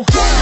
go.